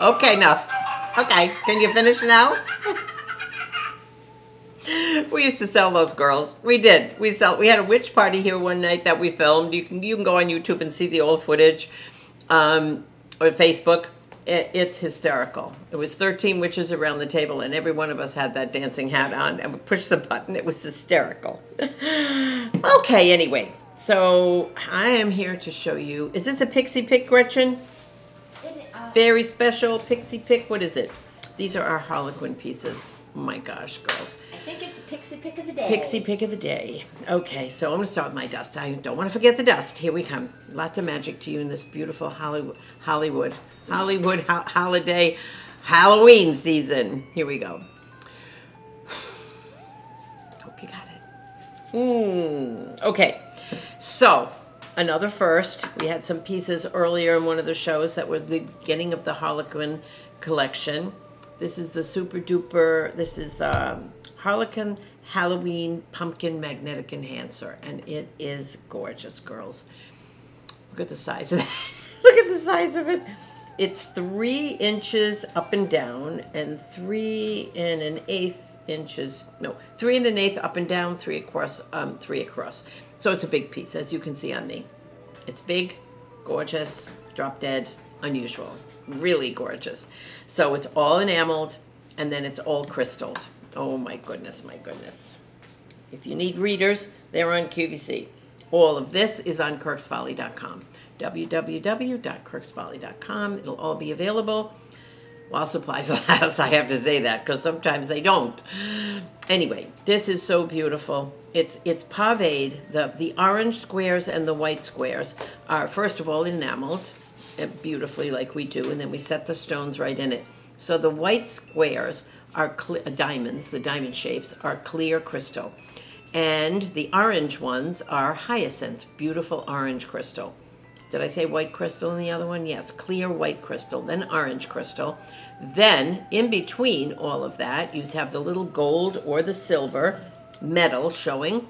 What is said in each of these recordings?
Okay, enough. Okay, can you finish now? we used to sell those girls. We did. We sell. We had a witch party here one night that we filmed. You can you can go on YouTube and see the old footage, um, or Facebook. It, it's hysterical. It was 13 witches around the table, and every one of us had that dancing hat on, and we pushed the button. It was hysterical. okay, anyway, so I am here to show you. Is this a pixie pick, Gretchen? Very special pixie pick. What is it? These are our Harlequin pieces. Oh my gosh, girls. I think it's a pixie pick of the day. Pixie pick of the day. Okay, so I'm going to start with my dust. I don't want to forget the dust. Here we come. Lots of magic to you in this beautiful Hollywood, Hollywood, Hollywood ho holiday Halloween season. Here we go. Hope you got it. Mm, okay, so another first. We had some pieces earlier in one of the shows that were the beginning of the Harlequin collection. This is the super duper, this is the Harlequin Halloween Pumpkin Magnetic Enhancer, and it is gorgeous, girls. Look at the size of that. Look at the size of it. It's three inches up and down, and three and an eighth inches, no, three and an eighth up and down, three across, um, three across. So it's a big piece, as you can see on me. It's big, gorgeous, drop dead, unusual, really gorgeous. So it's all enameled, and then it's all crystalled. Oh my goodness, my goodness. If you need readers, they're on QVC. All of this is on kirksfolly.com. www.kirksfolly.com. It'll all be available while supplies last. I have to say that because sometimes they don't. Anyway, this is so beautiful. It's it's paved. The the orange squares and the white squares are first of all enameled uh, beautifully like we do, and then we set the stones right in it. So the white squares are clear, diamonds. The diamond shapes are clear crystal, and the orange ones are hyacinth, beautiful orange crystal. Did I say white crystal in the other one? Yes, clear white crystal, then orange crystal. Then, in between all of that, you have the little gold or the silver metal showing.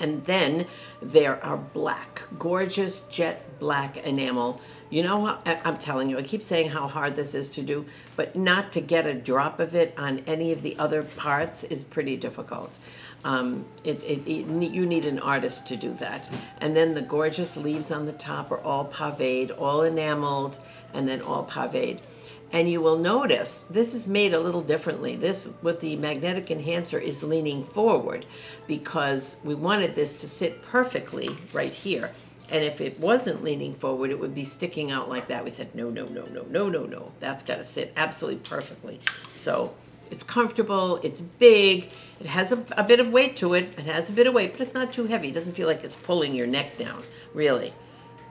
And then there are black, gorgeous jet black enamel. You know, I'm telling you, I keep saying how hard this is to do, but not to get a drop of it on any of the other parts is pretty difficult. Um, it, it, it, you need an artist to do that. And then the gorgeous leaves on the top are all paved, all enameled, and then all paved. And you will notice this is made a little differently. This, with the magnetic enhancer, is leaning forward because we wanted this to sit perfectly right here. And if it wasn't leaning forward, it would be sticking out like that. We said, no, no, no, no, no, no, no. That's got to sit absolutely perfectly. So it's comfortable, it's big, it has a, a, bit of weight to it, it has a bit of weight, but it's not too heavy. It doesn't feel like it's pulling your neck down, really.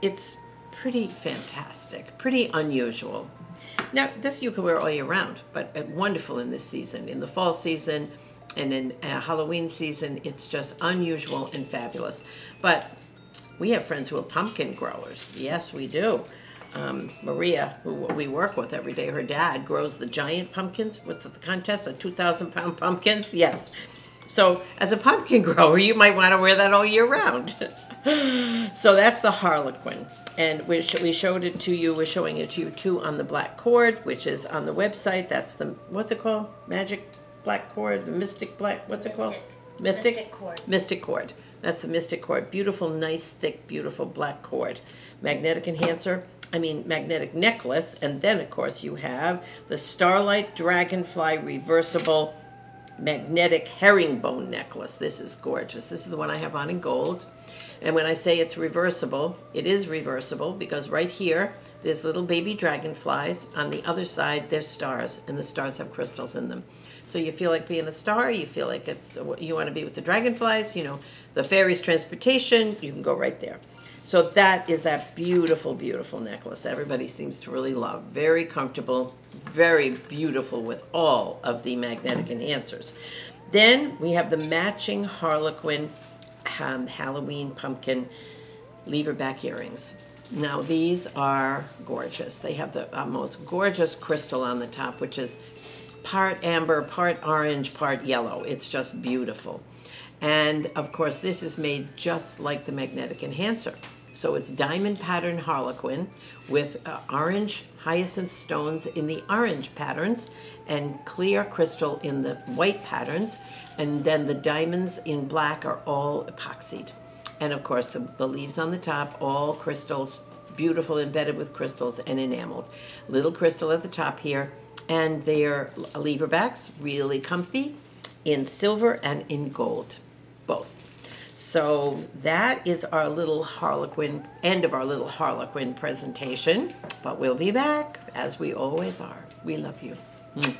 It's pretty fantastic, pretty unusual. Now, this you can wear all year round, but wonderful in this season. In the fall season and in uh, Halloween season, it's just unusual and fabulous. But we have friends who are pumpkin growers. Yes, we do um, Maria, who we work with every day, her dad grows the giant pumpkins with the contest, the 2,000 pound pumpkins. Yes. So, as a pumpkin grower, you might want to wear that all year round. so, that's the Harlequin. And we, sh we showed it to you, we're showing it to you too on the black cord, which is on the website. That's the, what's it called? Magic black cord, the mystic black, what's Mystic. it called? Mystic? Mystic cord. Mystic cord. That's the mystic cord. Beautiful, nice, thick, beautiful black cord. Magnetic enhancer I mean, magnetic necklace. And then, of course, you have the Starlight Dragonfly Reversible Magnetic Herringbone Necklace. This is gorgeous. This is the one I have on in gold. And when I say it's reversible, it is reversible because right here, there's little baby dragonflies. On the other side, there's stars, and the stars have crystals in them. So you feel like being a star, you feel like it's you want to be with the dragonflies, you know, the fairies transportation, you can go right there. So that is that beautiful, beautiful necklace everybody seems to really love. Very comfortable, very beautiful with all of the magnetic enhancers. Then we have the matching Harlequin um, Halloween pumpkin lever back earrings. Now these are gorgeous. They have the uh, most gorgeous crystal on the top, which is part amber, part orange, part yellow. It's just beautiful. And of course, this is made just like the magnetic enhancer. So it's diamond pattern harlequin with uh, orange hyacinth stones in the orange patterns and clear crystal in the white patterns. And then the diamonds in black are all epoxied. And of course, the, the leaves on the top, all crystals, beautiful, embedded with crystals and enameled. Little crystal at the top here. And they're lever backs, really comfy, in silver and in gold, both. So that is our little Harlequin, end of our little Harlequin presentation. But we'll be back, as we always are. We love you. Mm.